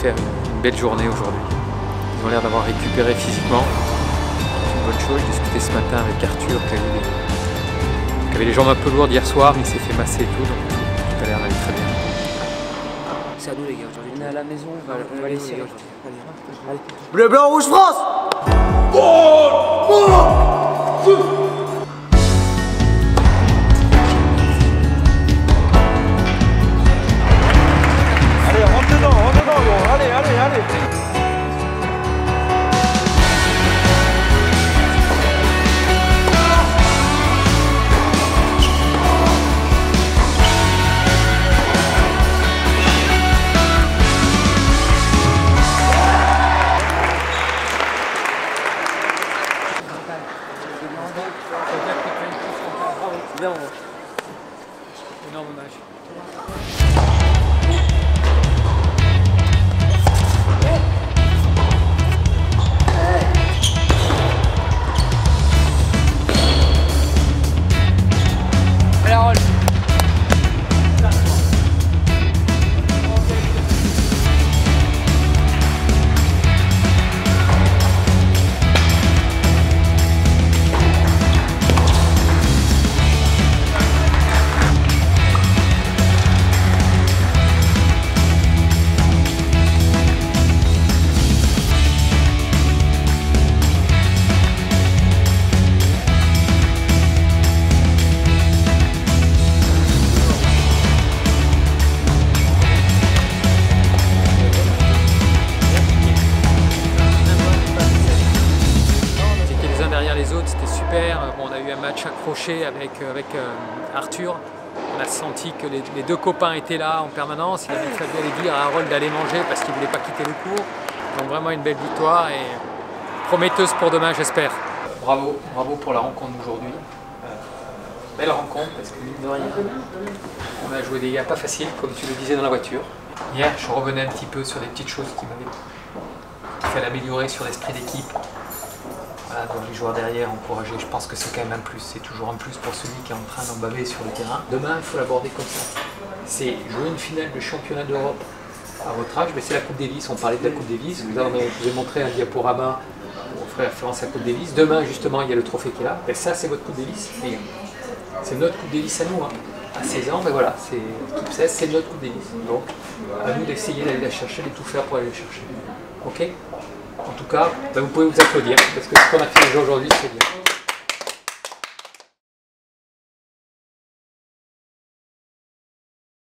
faire une belle journée aujourd'hui. Ils ont l'air d'avoir récupéré physiquement. C'est une bonne chose. J'ai discuté ce matin avec Arthur qui, avait les jambes un peu lourdes hier soir. Il s'est fait masser et tout, donc tout a l'air d'aller très bien. C'est à nous les gars, aujourd'hui on est à la maison, on va, on va laisser. Bleu, blanc, rouge, France Allez, dedans, gros. Allez, allez, allez. Bien, Énorme match. On a eu un match accroché avec, avec euh, Arthur. On a senti que les, deux copains étaient là en permanence. Il a même fallu dire à Harold d'aller manger parce qu'il ne voulait pas quitter le cours. Donc vraiment une belle victoire et prometteuse pour demain, j'espère. Bravo, bravo pour la rencontre d'aujourd'hui. Euh, belle rencontre parce que mine de rien, on a joué des gars pas faciles, comme tu le disais dans la voiture. Hier, je revenais un petit peu sur des petites choses qui m'avaient fait l'améliorer sur l'esprit d'équipe. Voilà, donc les joueurs derrière, encourager, je pense que c'est quand même un plus. C'est toujours un plus pour celui qui est en train d'emballer sur le terrain. Demain, il faut l'aborder comme ça. C'est jouer une finale de championnat d'Europe à votre âge, mais c'est la Coupe Davis. On parlait de la Coupe Davis. Avez, je vous ai montré un diaporama on ferait référence à la Coupe Davis. Demain, justement, il y a le trophée qui est là. Et ça, c'est votre Coupe Davis. C'est notre Coupe Davis à nous. hein. À 16 ans, mais voilà, c'est Coupe 16, c'est notre Coupe Davis. Donc, à nous d'essayer d'aller la chercher, de tout faire pour aller la chercher. Ok? En tout cas, ben, vous pouvez vous applaudir, parce que ce qu'on a fait aujourd'hui, c'est bien.